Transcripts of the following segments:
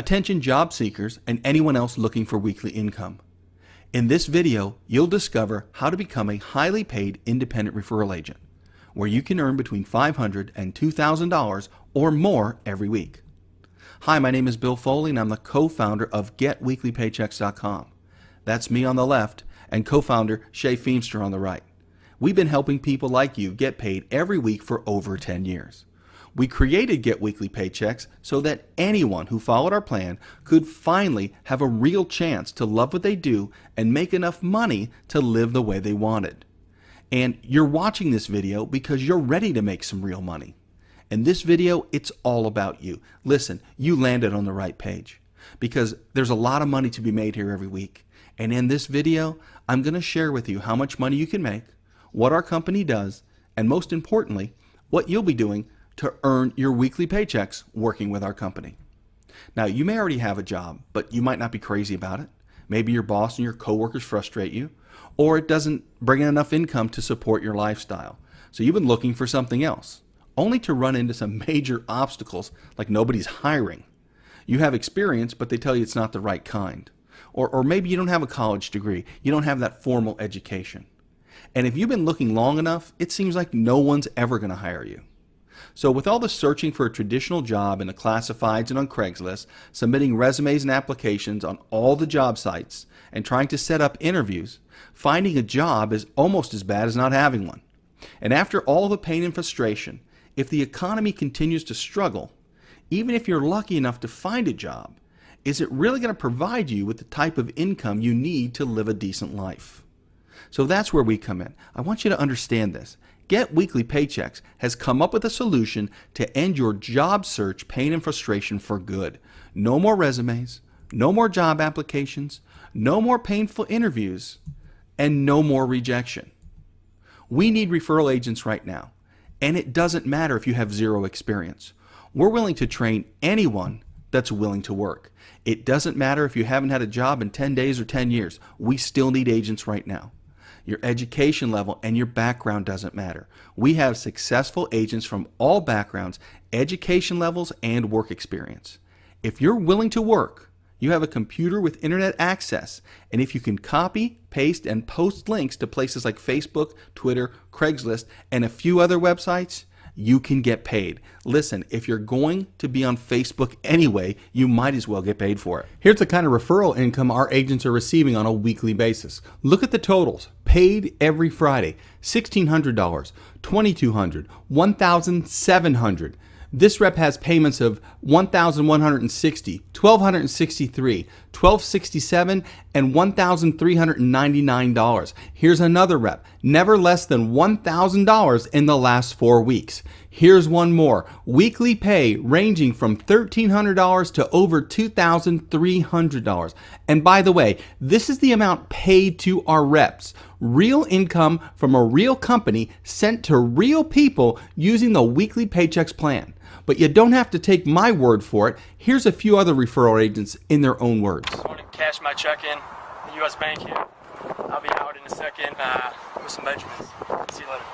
Attention job seekers and anyone else looking for weekly income. In this video, you'll discover how to become a highly paid independent referral agent, where you can earn between $500 and $2,000 or more every week. Hi, my name is Bill Foley and I'm the co-founder of GetWeeklyPaychecks.com. That's me on the left and co-founder Shay Feemster on the right. We've been helping people like you get paid every week for over 10 years. We created Get Weekly Paychecks so that anyone who followed our plan could finally have a real chance to love what they do and make enough money to live the way they wanted. And you're watching this video because you're ready to make some real money. In this video, it's all about you. Listen, you landed on the right page because there's a lot of money to be made here every week. And in this video, I'm going to share with you how much money you can make, what our company does, and most importantly, what you'll be doing to earn your weekly paychecks working with our company. Now, you may already have a job, but you might not be crazy about it. Maybe your boss and your coworkers frustrate you, or it doesn't bring in enough income to support your lifestyle. So you've been looking for something else, only to run into some major obstacles like nobody's hiring. You have experience, but they tell you it's not the right kind. Or, or maybe you don't have a college degree, you don't have that formal education. And if you've been looking long enough, it seems like no one's ever going to hire you. So with all the searching for a traditional job in the classifieds and on Craigslist, submitting resumes and applications on all the job sites, and trying to set up interviews, finding a job is almost as bad as not having one. And after all the pain and frustration, if the economy continues to struggle, even if you're lucky enough to find a job, is it really going to provide you with the type of income you need to live a decent life? So that's where we come in. I want you to understand this. Get Weekly Paychecks has come up with a solution to end your job search pain and frustration for good. No more resumes, no more job applications, no more painful interviews, and no more rejection. We need referral agents right now, and it doesn't matter if you have zero experience. We're willing to train anyone that's willing to work. It doesn't matter if you haven't had a job in 10 days or 10 years. We still need agents right now. Your education level and your background doesn't matter. We have successful agents from all backgrounds, education levels, and work experience. If you're willing to work, you have a computer with internet access, and if you can copy, paste, and post links to places like Facebook, Twitter, Craigslist, and a few other websites, you can get paid. Listen, if you're going to be on Facebook anyway, you might as well get paid for it. Here's the kind of referral income our agents are receiving on a weekly basis. Look at the totals. Paid every Friday, $1,600, $2,200, $1,700. This rep has payments of 1,160, 1,263, 1,267, and $1,399. Here's another rep, never less than $1,000 in the last four weeks. Here's one more, weekly pay ranging from $1,300 to over $2,300. And by the way, this is the amount paid to our reps. Real income from a real company sent to real people using the weekly paychecks plan. But you don't have to take my word for it. Here's a few other referral agents in their own words. I want to cash my check in the U.S. Bank here. I'll be out in a second uh, with some Benjamins. See you later.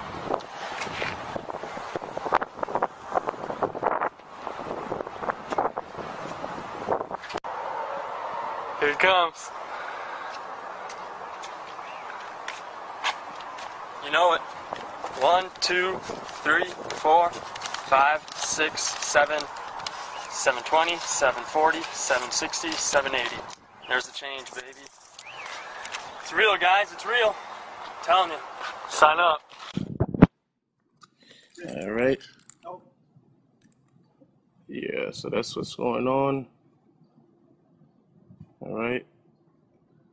Here it comes. You know it. One, two, three, four, five, six, seven, 720, 740, 760, 780. There's the change, baby. It's real, guys. It's real. I'm telling you. Sign up. All right. Yeah, so that's what's going on. All right.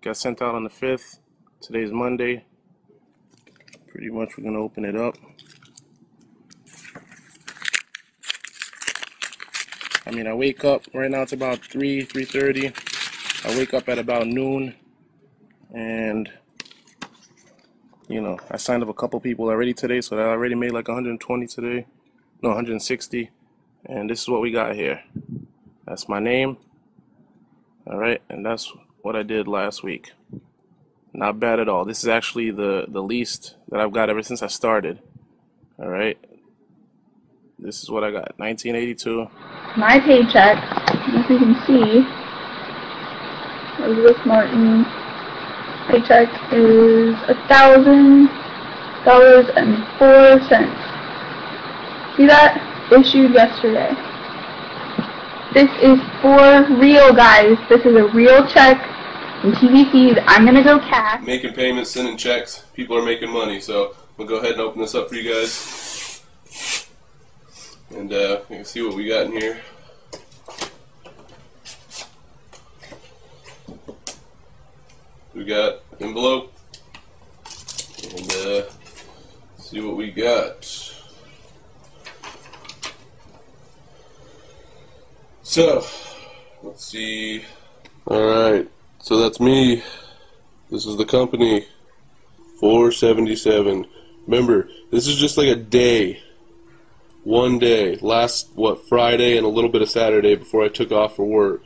Got sent out on the 5th. Today's Monday. Pretty much we're going to open it up. Mean, I wake up right now. It's about three, three thirty. I wake up at about noon, and you know, I signed up a couple people already today, so I already made like 120 today, no, 160. And this is what we got here. That's my name. All right, and that's what I did last week. Not bad at all. This is actually the the least that I've got ever since I started. All right. This is what I got. 1982. My paycheck as you can see, Elizabeth Martin paycheck is a thousand dollars and four cents. See that? Issued yesterday. This is for real, guys. This is a real check from TVC that I'm gonna go cash. making payments, sending checks. People are making money, so we'll go ahead and open this up for you guys. And uh, you can see what we got in here. We got envelope, and uh, see what we got. So, let's see. All right, so that's me. This is the company. 477. Remember, this is just like a day. One day. Last what Friday and a little bit of Saturday before I took off for work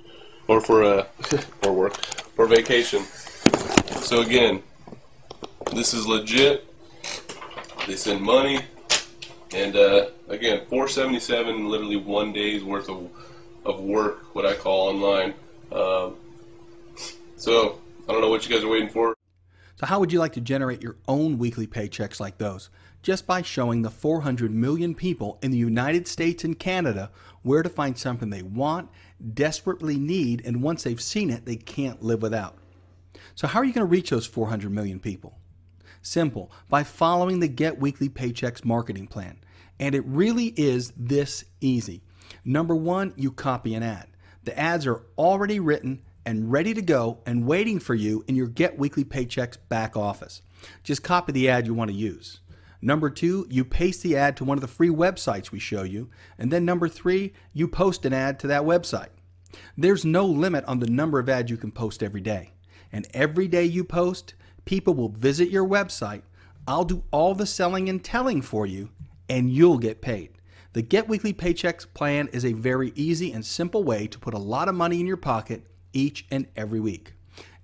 or for uh for work for vacation. So again, this is legit. They send money and uh again, 477 literally one day's worth of of work what I call online. Um so, I don't know what you guys are waiting for. So, how would you like to generate your own weekly paychecks like those? Just by showing the 400 million people in the United States and Canada where to find something they want, desperately need, and once they've seen it, they can't live without. So, how are you going to reach those 400 million people? Simple, by following the Get Weekly Paychecks marketing plan. And it really is this easy. Number one, you copy an ad. The ads are already written and ready to go and waiting for you in your Get Weekly Paychecks back office. Just copy the ad you want to use. Number two, you paste the ad to one of the free websites we show you. And then number three, you post an ad to that website. There's no limit on the number of ads you can post every day. And every day you post, people will visit your website. I'll do all the selling and telling for you, and you'll get paid. The Get Weekly Paychecks plan is a very easy and simple way to put a lot of money in your pocket each and every week.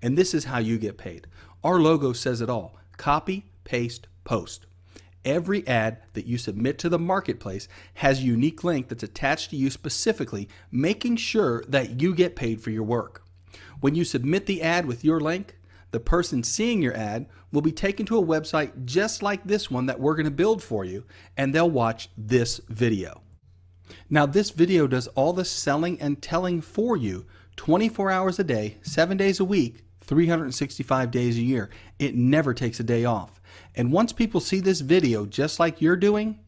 And this is how you get paid. Our logo says it all copy, paste, post. Every ad that you submit to the marketplace has a unique link that's attached to you specifically, making sure that you get paid for your work. When you submit the ad with your link, the person seeing your ad will be taken to a website just like this one that we're going to build for you, and they'll watch this video. Now, this video does all the selling and telling for you 24 hours a day, 7 days a week, 365 days a year. It never takes a day off. And once people see this video just like you're doing,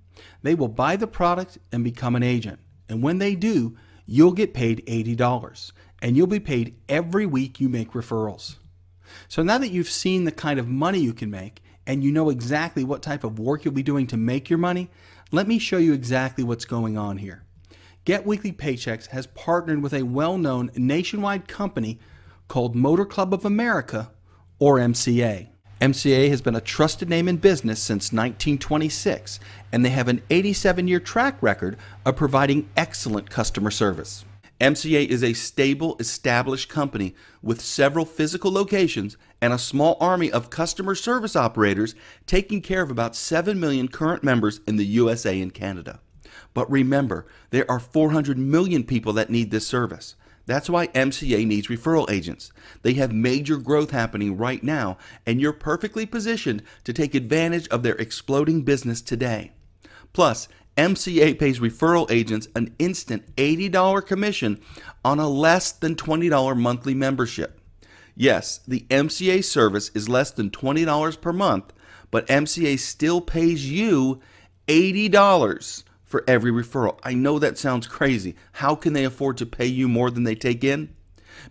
they will buy the product and become an agent. And when they do, you'll get paid $80 and you'll be paid every week you make referrals. So now that you've seen the kind of money you can make and you know exactly what type of work you'll be doing to make your money, let me show you exactly what's going on here. Get Weekly Paychecks has partnered with a well known nationwide company called Motor Club of America, or MCA. MCA has been a trusted name in business since 1926, and they have an 87 year track record of providing excellent customer service. MCA is a stable, established company with several physical locations and a small army of customer service operators taking care of about 7 million current members in the USA and Canada. But remember, there are 400 million people that need this service. That's why MCA needs referral agents. They have major growth happening right now, and you're perfectly positioned to take advantage of their exploding business today. Plus, MCA pays referral agents an instant $80 commission on a less than $20 monthly membership. Yes, the MCA service is less than $20 per month, but MCA still pays you $80 for every referral. I know that sounds crazy. How can they afford to pay you more than they take in?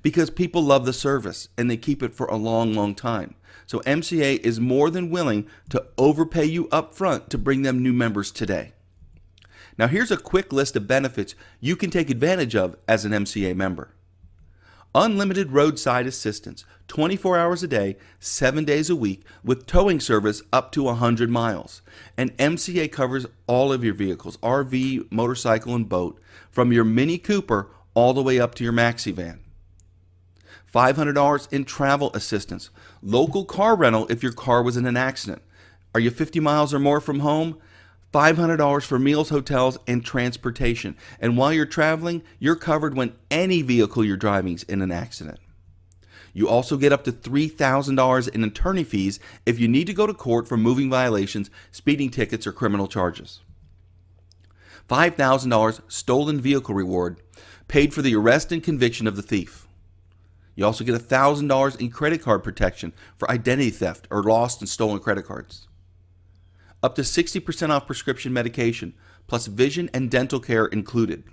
Because people love the service and they keep it for a long, long time. So MCA is more than willing to overpay you up front to bring them new members today. Now, here's a quick list of benefits you can take advantage of as an MCA member unlimited roadside assistance 24 hours a day, 7 days a week, with towing service up to 100 miles. And MCA covers all of your vehicles RV, motorcycle, and boat, from your Mini Cooper all the way up to your Maxi van. $500 in travel assistance, local car rental if your car was in an accident. Are you 50 miles or more from home? $500 for meals, hotels, and transportation. And while you're traveling, you're covered when any vehicle you're driving is in an accident. You also get up to $3,000 in attorney fees if you need to go to court for moving violations, speeding tickets, or criminal charges. $5,000 stolen vehicle reward paid for the arrest and conviction of the thief. You also get $1,000 in credit card protection for identity theft or lost and stolen credit cards. Up to 60% off prescription medication, plus vision and dental care included.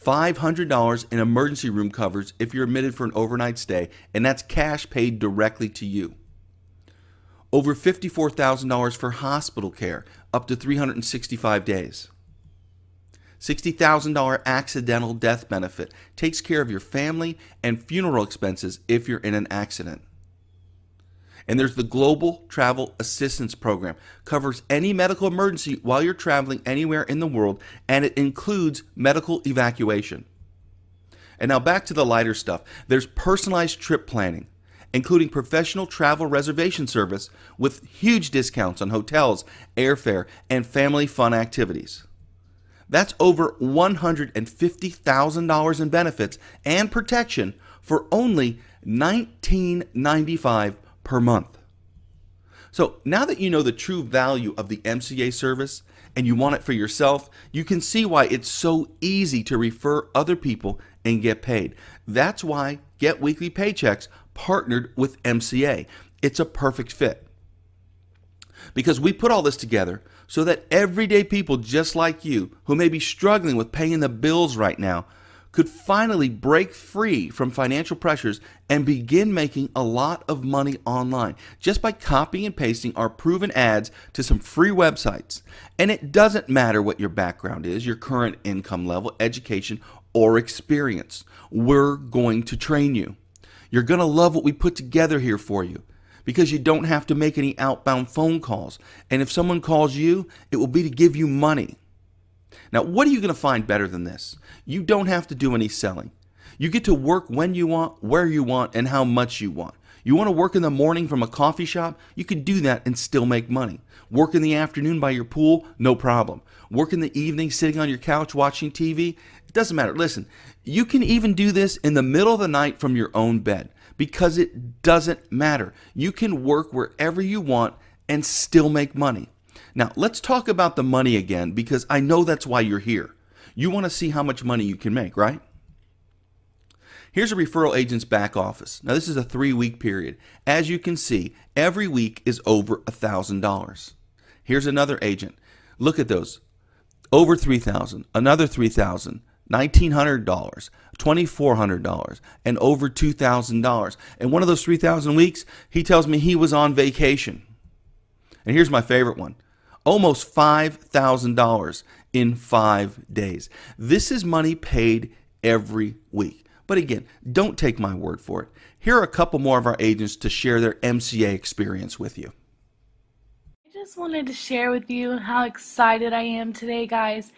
$500 in emergency room covers if you're admitted for an overnight stay, and that's cash paid directly to you. Over $54,000 for hospital care, up to 365 days. $60,000 accidental death benefit takes care of your family and funeral expenses if you're in an accident. And there's the Global Travel Assistance Program. Covers any medical emergency while you're traveling anywhere in the world, and it includes medical evacuation. And now back to the lighter stuff. There's personalized trip planning, including professional travel reservation service with huge discounts on hotels, airfare, and family fun activities. That's over $150,000 in benefits and protection for only $19.95 per month. So now that you know the true value of the MCA service and you want it for yourself, you can see why it's so easy to refer other people and get paid. That's why Get Weekly Paychecks partnered with MCA. It's a perfect fit. Because we put all this together so that everyday people just like you, who may be struggling with paying the bills right now, could finally break free from financial pressures and begin making a lot of money online just by copying and pasting our proven ads to some free websites. And it doesn't matter what your background is, your current income level, education, or experience. We're going to train you. You're going to love what we put together here for you because you don't have to make any outbound phone calls. And if someone calls you, it will be to give you money. Now, what are you going to find better than this? You don't have to do any selling. You get to work when you want, where you want, and how much you want. You want to work in the morning from a coffee shop? You can do that and still make money. Work in the afternoon by your pool? No problem. Work in the evening sitting on your couch watching TV? It doesn't matter. Listen, you can even do this in the middle of the night from your own bed because it doesn't matter. You can work wherever you want and still make money. Now, let's talk about the money again because I know that's why you're here. You want to see how much money you can make, right? Here's a referral agent's back office. Now, this is a three week period. As you can see, every week is over $1,000. Here's another agent. Look at those. Over 3000 another 3000 $1,900, $2,400, and over $2,000. And one of those 3,000 weeks, he tells me he was on vacation. And here's my favorite one almost $5,000 in five days. This is money paid every week. But again, don't take my word for it. Here are a couple more of our agents to share their MCA experience with you. I just wanted to share with you how excited I am today, guys.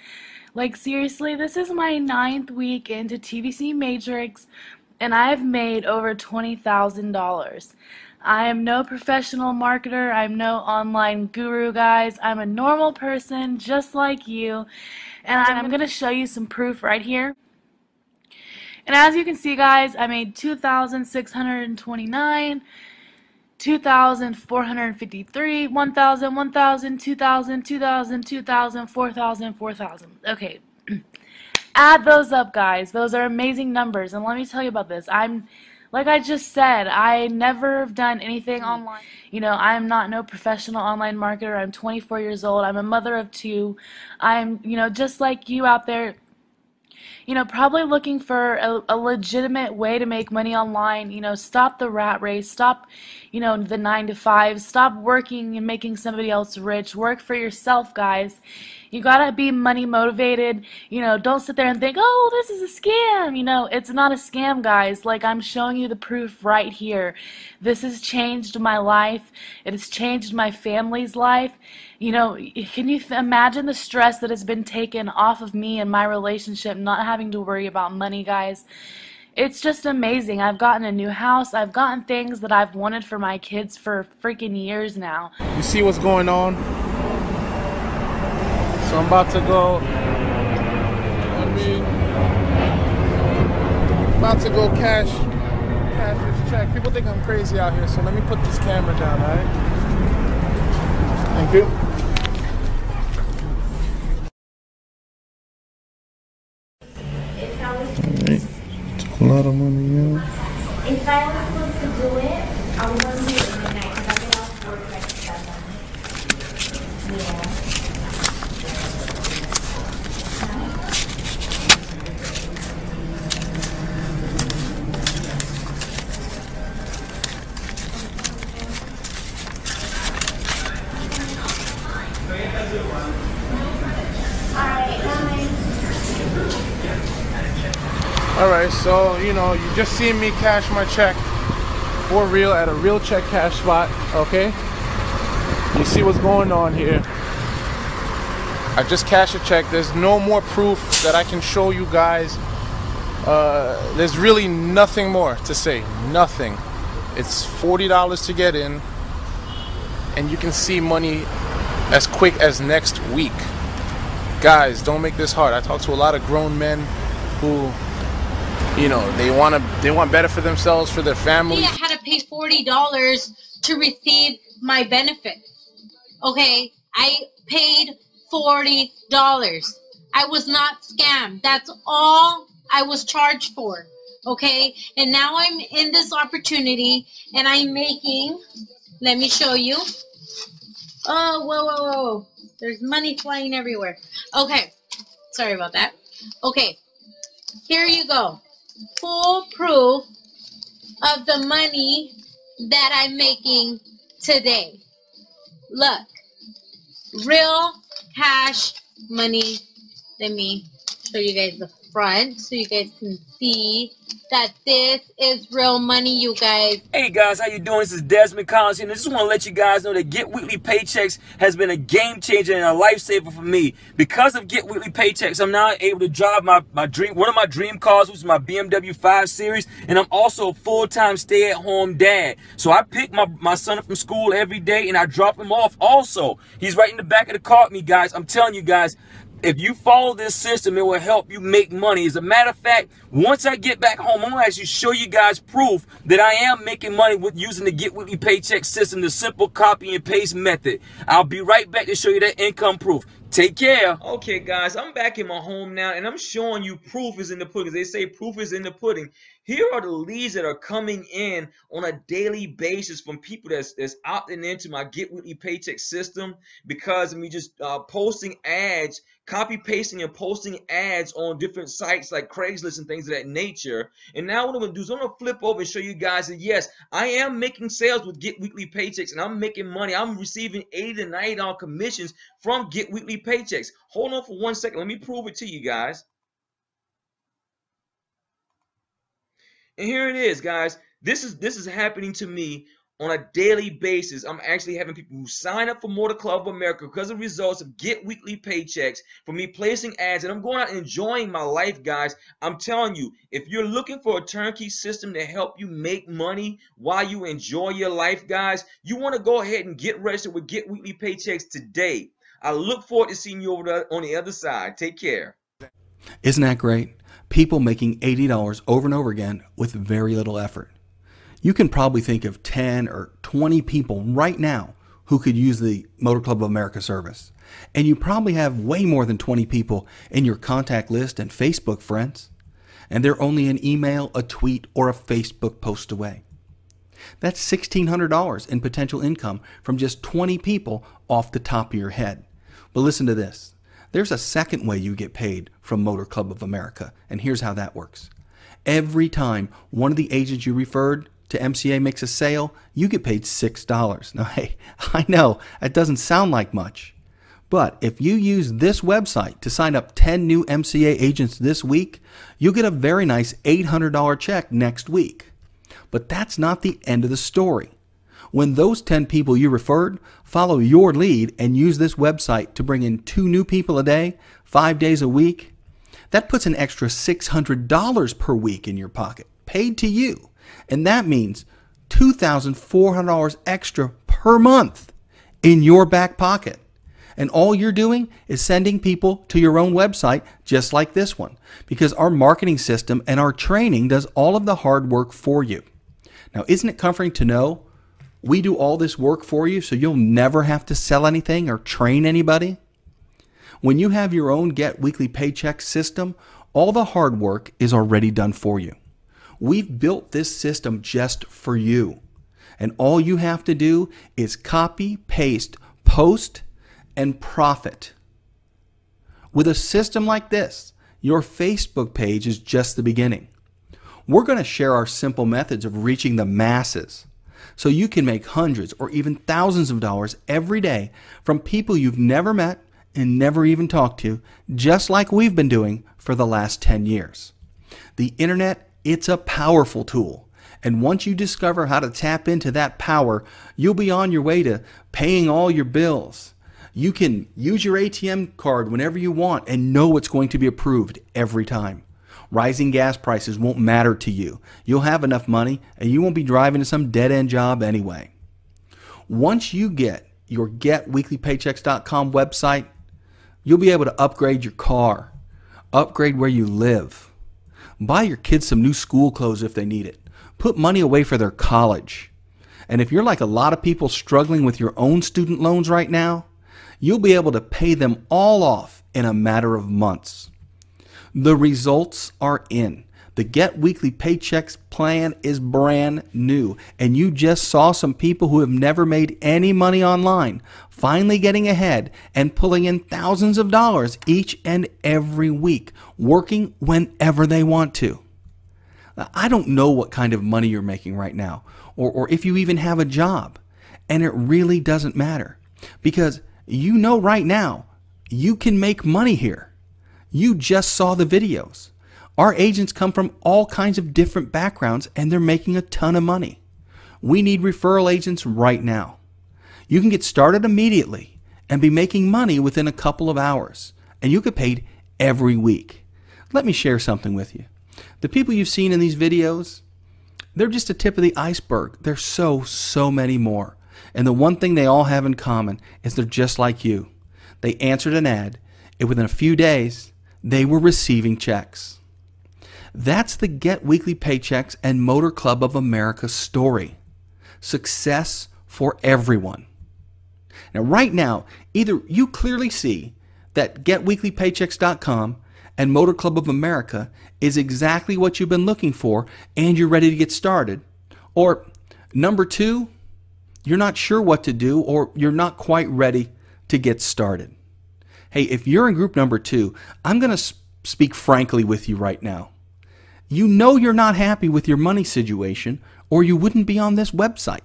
Like, seriously, this is my ninth week into TVC Matrix, and I've made over $20,000. I am no professional marketer. I'm no online guru, guys. I'm a normal person just like you. And I'm going to show you some proof right here. And as you can see, guys, I made 2,629 2,453, 1,000, 1,000, 2,000, 2,000, 2,000, 4,000, 4,000. Okay. Add those up, guys. Those are amazing numbers. And let me tell you about this. I'm, like I just said, I never have done anything mm-hmm. online. You know, I'm not no professional online marketer. I'm 24 years old. I'm a mother of two. I'm, you know, just like you out there you know, probably looking for a, a, legitimate way to make money online. You know, stop the rat race, stop, you know, the nine to five, stop working and making somebody else rich. Work for yourself, guys. You gotta be money motivated. You know, don't sit there and think, oh, this is a scam. You know, it's not a scam, guys. Like, I'm showing you the proof right here. This has changed my life, it has changed my family's life. You know, can you imagine the stress that has been taken off of me and my relationship, not having to worry about money, guys? It's just amazing. I've gotten a new house. I've gotten things that I've wanted for my kids for freaking years now. You see what's going on? I'm about to go. I mean, about to go cash, cash this check. People think I'm crazy out here, so let me put this camera down, alright? Thank you. Alright, took a lot of money out. If I was supposed to do it, I was gonna do it midnight because I get off work like seven. Yeah. Alright, bye. Alright, so you just seen me cash my check for real at a real check cash spot, okay? You see what's going on here. I just cashed a check. There's no more proof that I can show you guys. Uh, there's really nothing more to say. Nothing. It's $40 to get in, and you can see money as quick as next week. Guys, don't make this hard. I talk to a lot of grown men who you know they want to they want better for themselves for their families I had to pay forty dollars to receive my benefit. Okay, I paid forty dollars. I was not scammed. That's all I was charged for. Okay, and now I'm in this opportunity, and I'm making. Let me show you. Oh, whoa, whoa, whoa! There's money flying everywhere. Okay, sorry about that. Okay, here you go. Full proof of the money that I'm making today. Look, real cash money. Let me show you guys the front so you guys can see that this is real money, you guys. Hey guys, how you doing? This is Desmond Collins here, and I just want to let you guys know that Get Weekly Paychecks has been a game changer and a lifesaver for me. Because of Get Weekly Paychecks, I'm now able to drive my, my dream, one of my dream cars, which is my BMW 5 Series, and I'm also a full-time stay-at-home dad. So I pick my, my son up from school every day, and I drop him off also. He's right in the back of the car with me, guys. I'm telling you guys, if you follow this system, it will help you make money. As a matter of fact, once I get back home, I'm gonna actually show you guys proof that I am making money with using the Get With Weekly Paycheck system, the simple copy and paste method. I'll be right back to show you that income proof. Take care. Okay, guys, I'm back in my home now, and I'm showing you proof is in the pudding. They say proof is in the pudding. Here are the leads that are coming in on a daily basis from people that's that's opting into my Get Weekly Paycheck system because of me just uh, posting ads, copy pasting and posting ads on different sites like Craigslist and things of that nature. And now what I'm gonna do is I'm gonna flip over and show you guys that yes, I am making sales with Get Weekly Paychecks and I'm making money. I'm receiving 80 to 90 dollar commissions from Get Weekly Paychecks. Hold on for one second. Let me prove it to you guys. And here it is, guys. This is this is happening to me on a daily basis. I'm actually having people who sign up for Motor Club of America because of results of get weekly paychecks for me placing ads, and I'm going out enjoying my life, guys. I'm telling you, if you're looking for a turnkey system to help you make money while you enjoy your life, guys, you want to go ahead and get registered with Get Weekly Paychecks today. I look forward to seeing you over the, on the other side. Take care. Isn't that great? People making $80 over and over again with very little effort. You can probably think of 10 or 20 people right now who could use the Motor Club of America service. And you probably have way more than 20 people in your contact list and Facebook friends. And they're only an email, a tweet, or a Facebook post away. That's $1,600 in potential income from just 20 people off the top of your head. But listen to this. There's a second way you get paid from Motor Club of America, and here's how that works. Every time one of the agents you referred to MCA makes a sale, you get paid $6. Now, hey, I know that doesn't sound like much, but if you use this website to sign up 10 new MCA agents this week, you'll get a very nice $800 check next week. But that's not the end of the story. When those 10 people you referred follow your lead and use this website to bring in two new people a day, five days a week, that puts an extra $600 per week in your pocket, paid to you. And that means $2,400 extra per month in your back pocket. And all you're doing is sending people to your own website just like this one because our marketing system and our training does all of the hard work for you. Now, isn't it comforting to know we do all this work for you so you'll never have to sell anything or train anybody? When you have your own Get Weekly Paycheck system, all the hard work is already done for you. We've built this system just for you. And all you have to do is copy, paste, post, and profit. With a system like this, your Facebook page is just the beginning. We're going to share our simple methods of reaching the masses so you can make hundreds or even thousands of dollars every day from people you've never met and never even talked to, just like we've been doing for the last 10 years. The internet, it's a powerful tool. And once you discover how to tap into that power, you'll be on your way to paying all your bills. You can use your ATM card whenever you want and know it's going to be approved every time. Rising gas prices won't matter to you. You'll have enough money and you won't be driving to some dead end job anyway. Once you get your getweeklypaychecks.com website, you'll be able to upgrade your car, upgrade where you live, buy your kids some new school clothes if they need it, put money away for their college. And if you're like a lot of people struggling with your own student loans right now, you'll be able to pay them all off in a matter of months. The results are in. The Get Weekly Paychecks plan is brand new, and you just saw some people who have never made any money online finally getting ahead and pulling in thousands of dollars each and every week, working whenever they want to. I don't know what kind of money you're making right now, or, or if you even have a job, and it really doesn't matter because you know right now you can make money here. You just saw the videos. Our agents come from all kinds of different backgrounds and they're making a ton of money. We need referral agents right now. You can get started immediately and be making money within a couple of hours, and you get paid every week. Let me share something with you. The people you've seen in these videos, they're just a tip of the iceberg. There's so, so many more. And the one thing they all have in common is they're just like you. They answered an ad, and within a few days, they were receiving checks. That's the Get Weekly Paychecks and Motor Club of America story. Success for everyone. Now, right now, either you clearly see that GetWeeklyPaychecks.com and Motor Club of America is exactly what you've been looking for and you're ready to get started. Or number two, you're not sure what to do or you're not quite ready to get started. Hey, if you're in group number two, I'm going to speak frankly with you right now. You know you're not happy with your money situation or you wouldn't be on this website.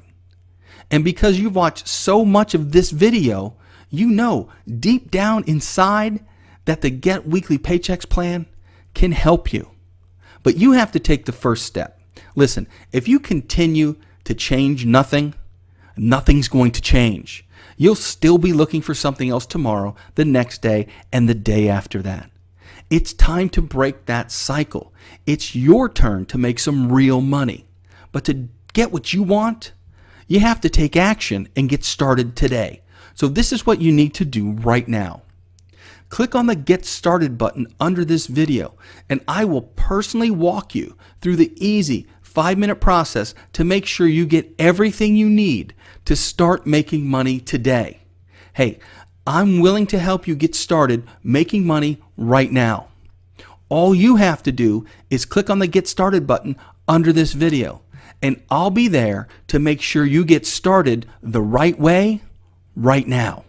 And because you've watched so much of this video, you know deep down inside that the Get Weekly Paychecks plan can help you. But you have to take the first step. Listen, if you continue to change nothing, nothing's going to change. You'll still be looking for something else tomorrow, the next day, and the day after that. It's time to break that cycle. It's your turn to make some real money. But to get what you want, you have to take action and get started today. So this is what you need to do right now. Click on the Get Started button under this video, and I will personally walk you through the easy five minute process to make sure you get everything you need to start making money today. Hey, I'm willing to help you get started making money right now. All you have to do is click on the Get Started button under this video, and I'll be there to make sure you get started the right way right now.